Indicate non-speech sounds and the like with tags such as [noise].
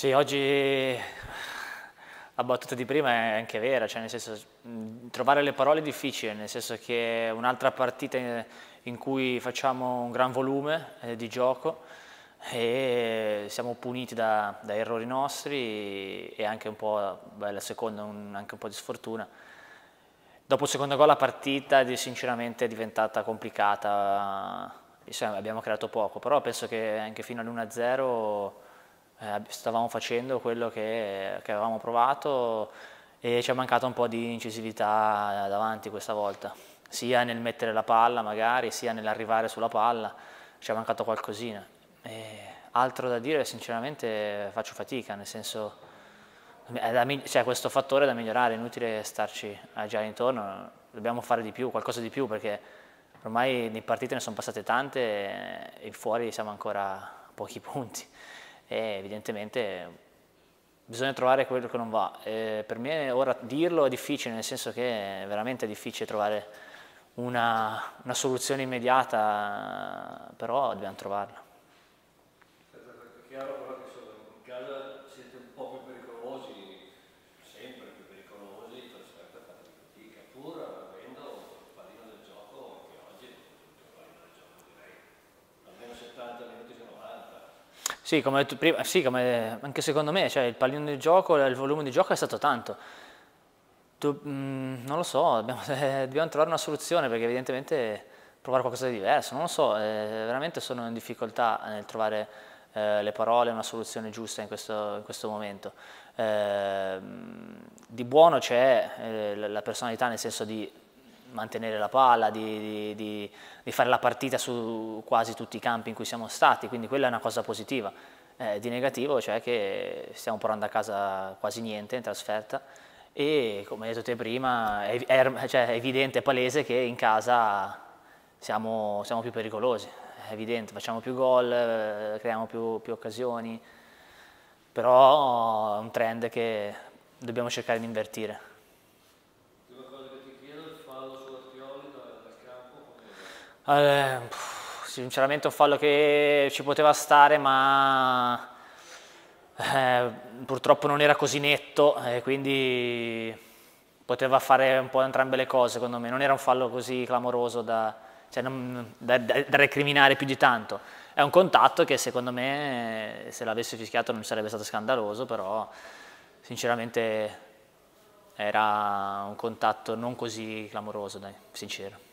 Sì, oggi la battuta di prima è anche vera, cioè nel senso trovare le parole è difficile, nel senso che un'altra partita in cui facciamo un gran volume eh, di gioco e siamo puniti da, da, errori nostri e anche un po', beh, la seconda, un, anche un po' di sfortuna. Dopo il secondo gol la partita sinceramente è diventata complicata, abbiamo creato poco, però penso che anche fino all'1-0 eh, stavamo facendo quello che, che, avevamo provato e ci è mancato un po' di incisività davanti questa volta, sia nel mettere la palla magari, sia nell'arrivare sulla palla, ci è mancato qualcosina. E altro da dire, sinceramente faccio fatica, nel senso da, cioè, questo fattore da migliorare, è inutile starci a girare intorno, dobbiamo fare di più, qualcosa di più perché ormai di partite ne sono passate tante e fuori siamo ancora a pochi punti e evidentemente bisogna trovare quello che non va. E per me ora dirlo è difficile, nel senso che è veramente difficile trovare una, una soluzione immediata, però dobbiamo trovarla. È chiaro però che in casa siete un po' più pericolosi, sempre più pericolosi, in trasferta fate fatica, pur avendo il pallino del gioco che oggi è il pallino del gioco direi, almeno 70 minuti su 90. Sì, come detto prima, sì, come anche secondo me, cioè il pallino del gioco, il volume di gioco è stato tanto. Tu, mh, mm, non lo so, dobbiamo, eh, [laughs] dobbiamo, trovare una soluzione perché evidentemente provare qualcosa di diverso, non lo so, eh, veramente sono in difficoltà nel trovare eh, le parole, una soluzione giusta in questo, in questo momento. Ehm, di buono c'è eh, la personalità nel senso di mantenere la palla, di, di, di, fare la partita su quasi tutti i campi in cui siamo stati, quindi quella è una cosa positiva. Eh, di negativo cioè che stiamo portando a casa quasi niente in trasferta e come hai detto te prima è, è, cioè, è evidente, è palese che in casa siamo, siamo, più pericolosi, è evidente, facciamo più gol, eh, creiamo più, più occasioni, però è un trend che dobbiamo cercare di invertire. Eh, sinceramente un fallo che ci poteva stare ma eh, purtroppo non era così netto e quindi poteva fare un po' entrambe le cose secondo me, non era un fallo così clamoroso da, cioè non, da, da, da recriminare più di tanto. È un contatto che secondo me se l'avesse fischiato non sarebbe stato scandaloso, però sinceramente era un contatto non così clamoroso, dai, sincero.